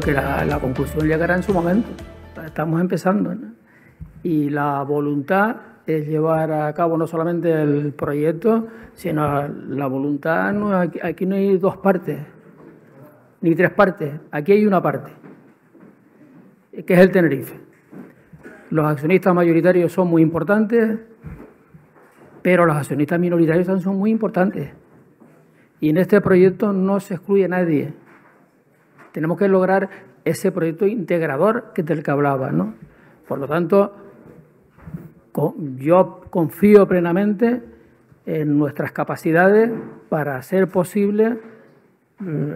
Que la, conclusión llegará en su momento. Estamos empezando. Y la voluntad es llevar a cabo no solamente el proyecto, sino la voluntad, no, aquí, aquí no hay dos partes, ni tres partes, aquí hay una parte, que es el Tenerife. Los accionistas mayoritarios son muy importantes, pero los accionistas minoritarios también son muy importantes. Y en este proyecto no se excluye a nadie. Tenemos que lograr ese proyecto integrador que del que hablaba, ¿no? Por lo tanto, yo confío plenamente en nuestras capacidades para hacer posible mm,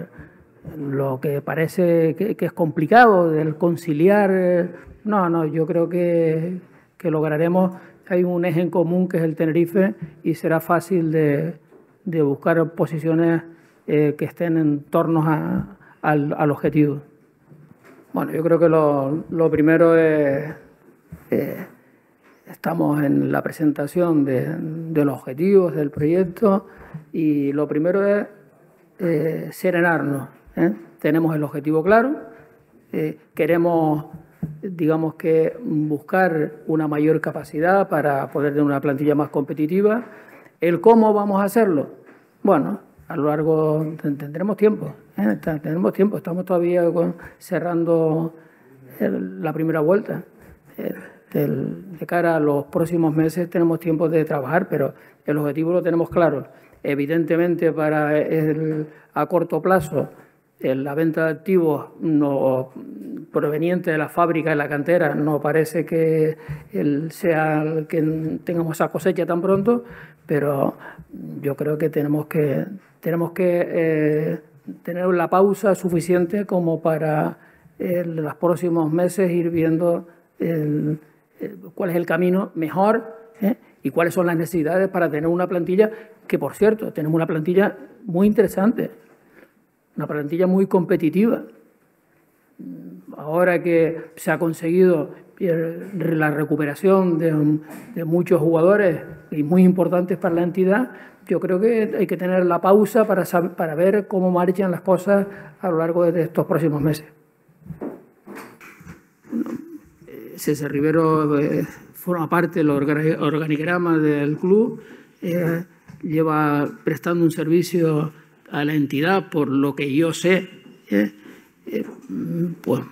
lo que parece que, es complicado, del conciliar. eh, No, no, yo creo que, que lograremos. Hay un eje en común que es el Tenerife y será fácil de, de buscar posiciones eh, que estén en torno a- al, al objetivo. Bueno, yo creo que lo, lo primero es. eh, Estamos en la presentación de, de los objetivos del proyecto y lo primero es eh, serenarnos. ¿eh? Tenemos el objetivo claro, queremos, digamos que, buscar una mayor capacidad para poder tener una plantilla más competitiva. El cómo vamos a hacerlo, bueno, a lo largo ten- tendremos tiempo, ¿eh? Tenemos tiempo, estamos todavía cerrando la primera vuelta. Eh, de cara a los próximos meses tenemos tiempo de trabajar, pero el objetivo lo tenemos claro. Evidentemente, para el- a corto plazo, eh, la venta de activos no, proveniente de la fábrica y la cantera no parece que sea el que tengamos esa cosecha tan pronto, pero yo creo que tenemos que, tenemos que eh, tener la pausa suficiente como para en los próximos meses ir viendo el- cuál es el camino mejor ¿eh? y cuáles son las necesidades para tener una plantilla que, por cierto, tenemos una plantilla muy interesante, una plantilla muy competitiva. Ahora que se ha conseguido la recuperación de, de muchos jugadores y muy importantes para la entidad, yo creo que hay que tener la pausa para, para ver cómo marchan las cosas a lo largo de estos próximos meses. César Rivero eh, forma parte del orga- organigrama del club, eh, lleva prestando un servicio a la entidad, por lo que yo sé, eh, eh, pues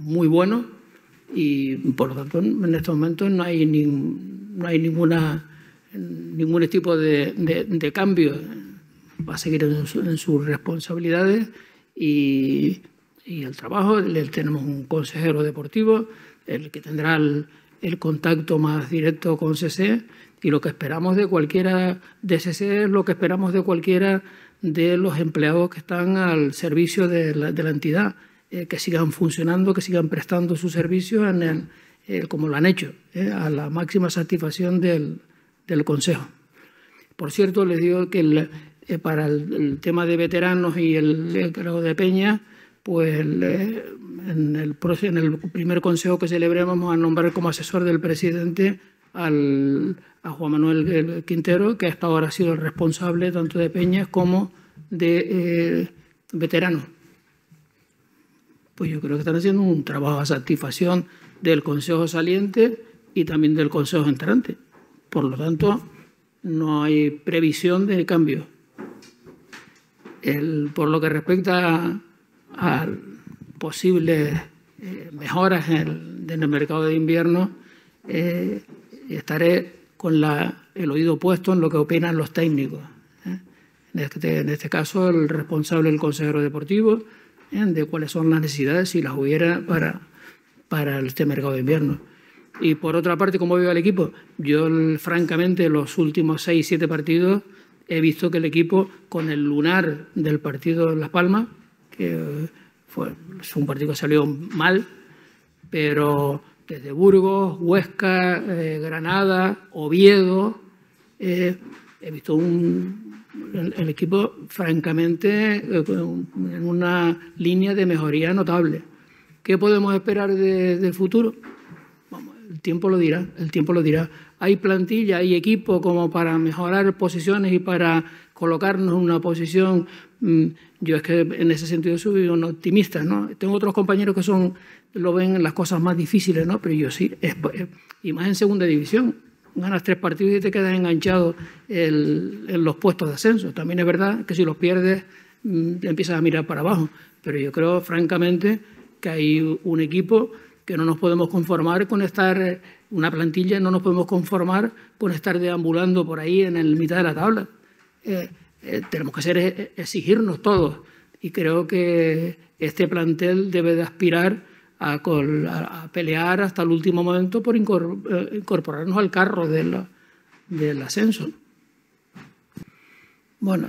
muy bueno y por lo tanto en estos momentos no hay, nin- no hay ninguna, ningún tipo de, cambio. Va a seguir en, su- en sus responsabilidades y, el trabajo. Le tenemos un consejero deportivo, el que tendrá el, el contacto más directo con CC y lo que esperamos de cualquiera de CC es lo que esperamos de cualquiera de los empleados que están al servicio de la, entidad, eh, que sigan funcionando, que sigan prestando sus servicios en el, eh, como lo han hecho, eh, a la máxima satisfacción del, del Consejo. Por cierto, les digo que para el, tema de veteranos y el, cargo de Peña, pues en, el, en el primer consejo que celebremos vamos a nombrar como asesor del presidente al, a Juan Manuel Quintero, que hasta ahora ha sido el responsable tanto de Peñas como de eh, veteranos. Pues yo creo que están haciendo un trabajo a satisfacción del consejo saliente y también del consejo entrante. Por lo tanto, no hay previsión de cambio. El- por lo que respecta a posibles eh, mejoras en el, mercado de invierno, eh, estaré con la- el oído puesto en lo que opinan los técnicos. ¿eh? En, este, en este caso, el responsable del consejero deportivo, ¿eh? de cuáles son las necesidades, si las hubiera, para, para este mercado de invierno. Y por otra parte, ¿cómo veo al equipo? Yo, francamente, los últimos seis, siete partidos he visto que el equipo, con el lunar del partido en Las Palmas, que fue, es un partido que salió mal, pero desde Burgos, Huesca, eh, Granada, Oviedo, eh, he visto un, el, equipo, francamente, eh, en una línea de mejoría notable. ¿Qué podemos esperar de- del futuro? Vamos, el tiempo lo dirá, el tiempo lo dirá. Hay plantilla, hay equipo como para mejorar posiciones y para colocarnos en una posición, mm, yo es que en ese sentido soy un optimista, ¿no? Tengo otros compañeros que son, lo ven las cosas más difíciles, ¿no? Pero yo sí, y más en segunda división, ganas tres partidos y te quedas enganchado en los puestos de ascenso. También es verdad que si los pierdes mm, empiezas a mirar para abajo, pero yo creo francamente que hay un equipo que no nos podemos conformar con estar, una plantilla, no nos podemos conformar con estar deambulando por ahí en el mitad de la tabla. Eh, eh, tenemos que hacer, eh, exigirnos todos y creo que este plantel debe de aspirar a, pelear hasta el último momento por incorporarnos al carro del, del ascenso. Bueno,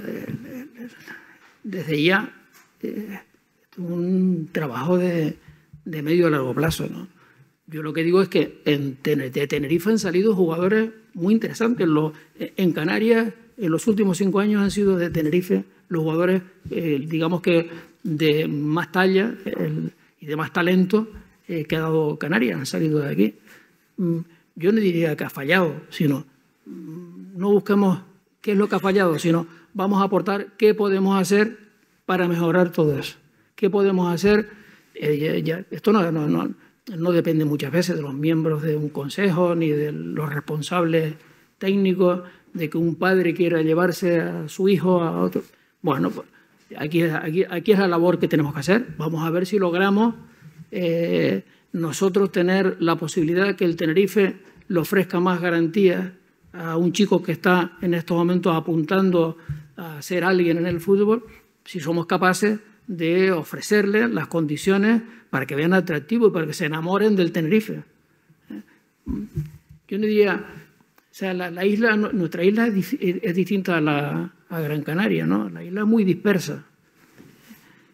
desde ya un trabajo de, de medio a largo plazo. ¿no? Yo lo que digo es que en, de Tenerife han salido jugadores muy interesantes. en Canarias, en los últimos cinco años han sido de Tenerife los jugadores, eh, digamos que de más talla y de más talento eh, que ha dado Canarias, han salido de aquí. Mm, yo no diría que ha fallado, sino mm, no busquemos qué es lo que ha fallado, sino vamos a aportar qué podemos hacer para mejorar todo eso. ¿Qué podemos hacer? Eh, esto no, no, depende muchas veces de los miembros de un consejo ni de los responsables técnicos, de que un padre quiera llevarse a su hijo a otro. Bueno, pues, aquí, aquí, aquí es la labor que tenemos que hacer. Vamos a ver si logramos eh, nosotros tener la posibilidad que el Tenerife le ofrezca más garantías a un chico que está en estos momentos apuntando a ser alguien en el fútbol, si somos capaces de ofrecerles las condiciones para que vean atractivo y para que se enamoren del Tenerife. Yo diría, o sea, la, isla, nuestra isla es, distinta a, la, a Gran Canaria, ¿no? La isla es muy dispersa.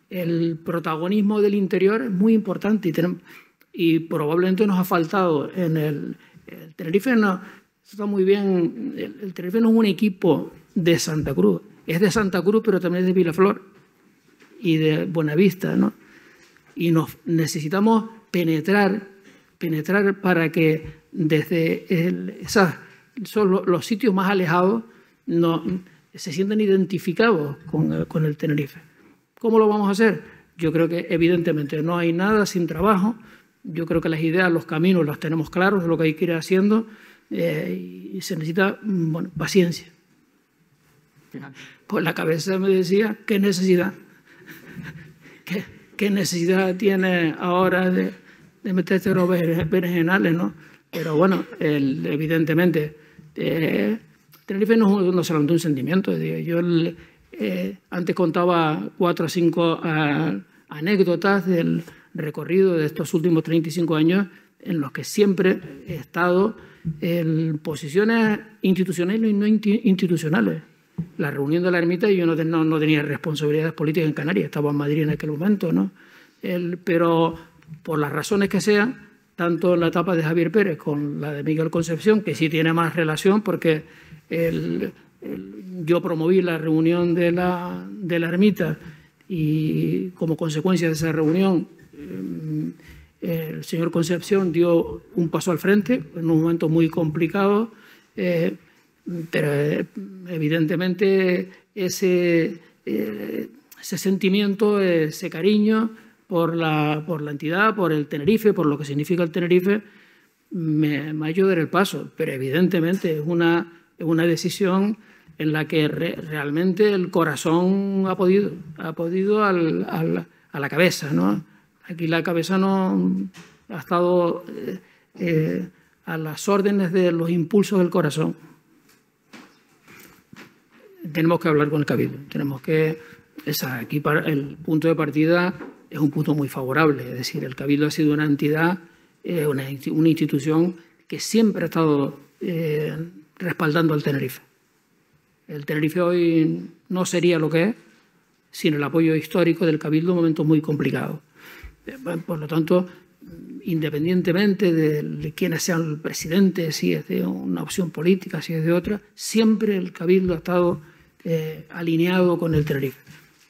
El protagonismo del interior es muy importante y, y probablemente nos ha faltado en el, Tenerife. No, está muy bien. El, el Tenerife no es un equipo de Santa Cruz, es de Santa Cruz, pero también es de Vilaflor y de Buenavista, ¿no? Y nos necesitamos penetrar, penetrar para que desde esas, son los, sitios más alejados no, se sientan identificados con, con el Tenerife. ¿Cómo lo vamos a hacer? Yo creo que evidentemente no hay nada sin trabajo. Yo creo que las ideas, los caminos los tenemos claros, lo que hay que ir haciendo eh, y se necesita bueno, paciencia. Pues la cabeza me decía, ¿qué necesidad? ¿Qué, necesidad tiene ahora de, de meterse los berenjenales, no? Pero bueno, evidentemente, eh, Tenerife no, no solamente un sentimiento. Yo eh, antes contaba cuatro o cinco anécdotas del recorrido de estos últimos 35 años en los que siempre he estado en posiciones institucionales y no institucionales la reunión de la ermita y yo no, no, tenía responsabilidades políticas en Canarias, estaba en Madrid en aquel momento, ¿no? pero por las razones que sean, tanto la etapa de Javier Pérez con la de Miguel Concepción, que sí tiene más relación porque yo promoví la reunión de la, de la ermita y como consecuencia de esa reunión eh, el señor Concepción dio un paso al frente en un momento muy complicado. Eh, pero eh, evidentemente ese, eh, ese sentimiento, ese cariño por la, entidad, por el Tenerife, por lo que significa el Tenerife, me, me ayuda el paso. Pero evidentemente es una, una decisión en la que realmente el corazón ha podido, ha podido a la cabeza. ¿no? Aquí la cabeza no ha estado eh, a las órdenes de los impulsos del corazón tenemos que hablar con el Cabildo. Tenemos que, aquí el punto de partida es un punto muy favorable, es decir, el Cabildo ha sido una entidad, eh, una, institución que siempre ha estado eh, respaldando al Tenerife. El Tenerife hoy no sería lo que es sin el apoyo histórico del Cabildo en momentos muy complicados. Eh, por lo tanto, independientemente de quiénes sean el presidente, si es de una opción política, si es de otra, siempre el Cabildo ha estado eh, alineado con el Tenerife.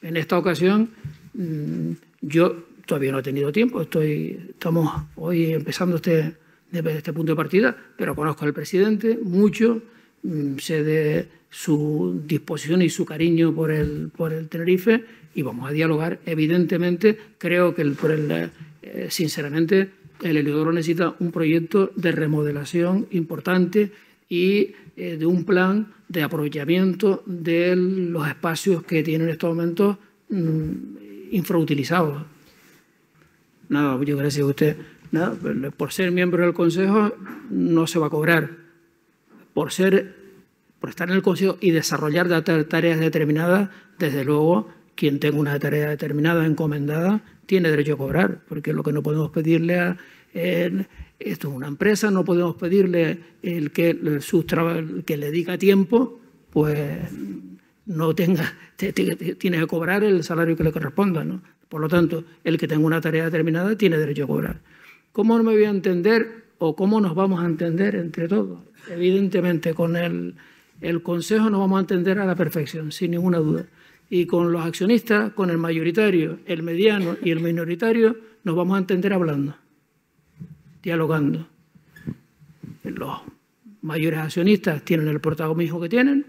En esta ocasión, mm, yo todavía no he tenido tiempo, estoy, estamos hoy empezando este, este punto de partida, pero conozco al presidente mucho, mm, sé de su disposición y su cariño por el, por el Tenerife y vamos a dialogar. Evidentemente, creo que el, por el, eh, sinceramente el Heliodoro necesita un proyecto de remodelación importante y eh, de un plan de aprovechamiento de los espacios que tiene en estos momentos mm, infrautilizados. Nada, yo gracias a usted. Nada, por ser miembro del Consejo no se va a cobrar. Por ser, por estar en el Consejo y desarrollar tareas determinadas, desde luego, quien tenga una tarea determinada encomendada tiene derecho a cobrar, porque lo que no podemos pedirle a esto es una empresa, no podemos pedirle el que, el, que le dedica tiempo, pues no tenga, tiene que cobrar el salario que le corresponda. ¿no? Por lo tanto, el que tenga una tarea determinada tiene derecho a cobrar. ¿Cómo no me voy a entender o cómo nos vamos a entender entre todos? Evidentemente, con el, el Consejo nos vamos a entender a la perfección, sin ninguna duda. Y con los accionistas, con el mayoritario, el mediano y el minoritario, nos vamos a entender hablando dialogando. Los mayores accionistas tienen el protagonismo que tienen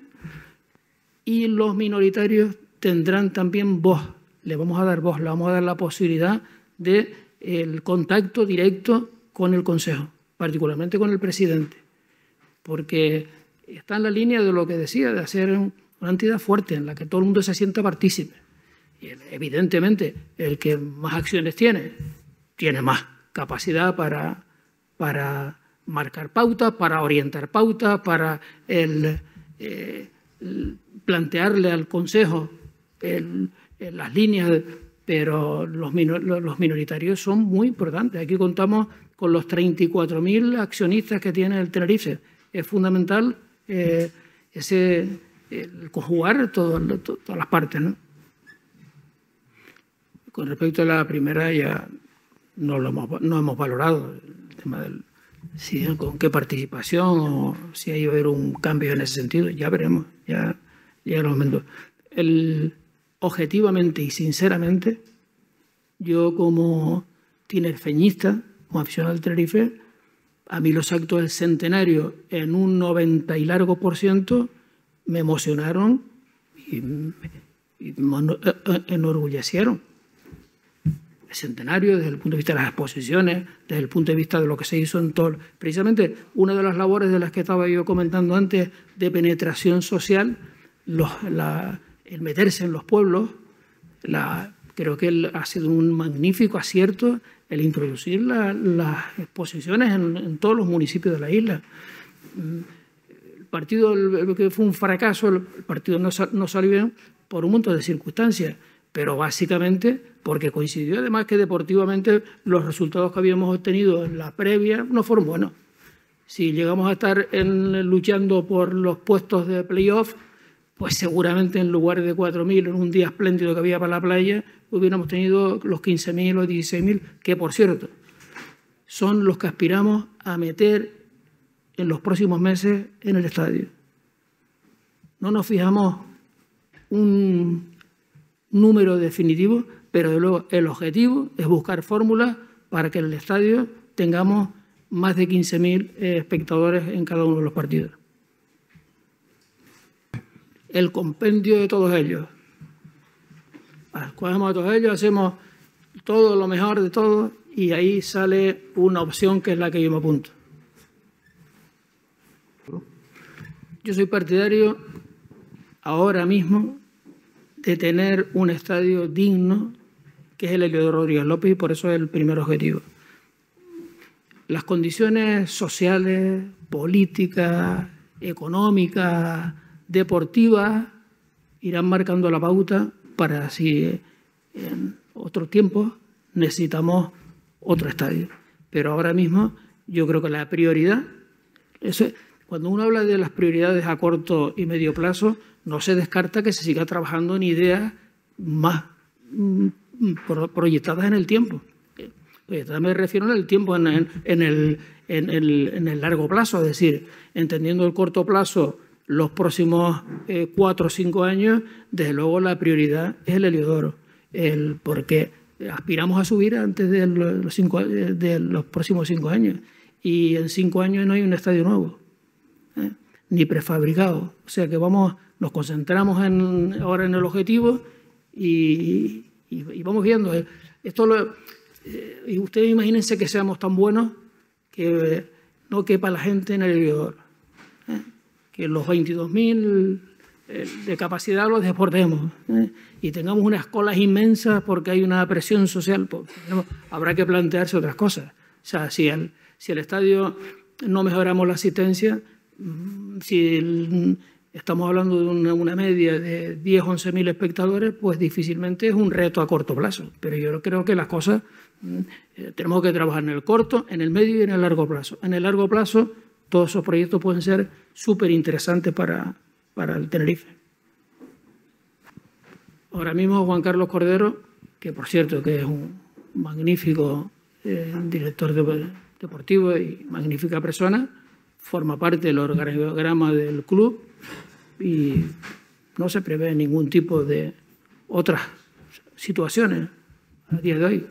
y los minoritarios tendrán también voz. Le vamos a dar voz, le vamos a dar la posibilidad de el contacto directo con el Consejo, particularmente con el presidente, porque está en la línea de lo que decía, de hacer una entidad fuerte en la que todo el mundo se sienta partícipe. Y evidentemente, el que más acciones tiene, tiene más capacidad para, para marcar pautas, para orientar pautas, para el, eh, plantearle al Consejo las líneas, pero los, los, minoritarios son muy importantes. Aquí contamos con los 34.000 accionistas que tiene el Tenerife. Es fundamental eh, ese, conjugar todas las partes. Con respecto a la primera, ya no, lo hemos, no hemos valorado el tema del con qué participación o si hay haber un cambio en ese sentido, ya veremos, ya, ya lo momento. El, objetivamente y sinceramente, yo como tinerfeñista, como aficionado al Tenerife, a mí los actos del centenario en un 90 y largo por ciento me emocionaron y me enorgullecieron centenario, desde el punto de vista de las exposiciones, desde el punto de vista de lo que se hizo en todo. Precisamente una de las labores de las que estaba yo comentando antes, de penetración social, el meterse en los pueblos, creo que ha sido un magnífico acierto el introducir las exposiciones en, todos los municipios de la isla. El partido, que fue un fracaso, el partido no salió bien por un montón de circunstancias pero básicamente porque coincidió además que deportivamente los resultados que habíamos obtenido en la previa no fueron buenos. Si llegamos a estar luchando por los puestos de playoff, pues seguramente en lugar de 4.000 en un día espléndido que había para la playa, hubiéramos tenido los 15.000 o 16.000, que por cierto, son los que aspiramos a meter en los próximos meses en el estadio. No nos fijamos un número definitivo, pero luego el objetivo es buscar fórmulas para que en el estadio tengamos más de 15.000 eh, espectadores en cada uno de los partidos. El compendio de todos ellos. Cogemos a todos ellos, hacemos todo lo mejor de todo y ahí sale una opción que es la que yo me apunto. Yo soy partidario ahora mismo de tener un estadio digno, que es el Heliodoro Rodríguez López, por eso es el primer objetivo. Las condiciones sociales, políticas, económicas, deportivas, irán marcando la pauta para si en otro tiempo necesitamos otro estadio. Pero ahora mismo yo creo que la prioridad, cuando uno habla de las prioridades a corto y medio plazo, no se descarta que se siga trabajando en ideas más mm, proyectadas en el tiempo. Proyectadas me refiero en el tiempo, en, el, largo plazo, es decir, entendiendo el corto plazo, los próximos eh, cuatro o cinco años, desde luego la prioridad es el heliodoro, el, porque aspiramos a subir antes de los, cinco, de los próximos cinco años y en cinco años no hay un estadio nuevo. ¿eh? ni prefabricado. O sea que vamos, nos concentramos en, ahora en el objetivo y, vamos viendo. Esto lo, eh, y ustedes imagínense que seamos tan buenos que no quepa la gente en el elevador. ¿eh? Que los 22.000 eh, de capacidad los deportemos y tengamos unas colas inmensas porque hay una presión social. Habrá que plantearse otras cosas. O sea, si el, si el estadio no mejoramos la asistencia, mm, si estamos hablando de una, media de 10, 11 mil espectadores, pues difícilmente es un reto a corto plazo. Pero yo creo que las cosas eh, tenemos que trabajar en el corto, en el medio y en el largo plazo. En el largo plazo, todos esos proyectos pueden ser súper interesantes para, para el Tenerife. Ahora mismo Juan Carlos Cordero, que por cierto que es un magnífico eh, director deportivo y magnífica persona, forma parte del organigrama del club y no se prevé ningún tipo de otras situaciones a día de hoy.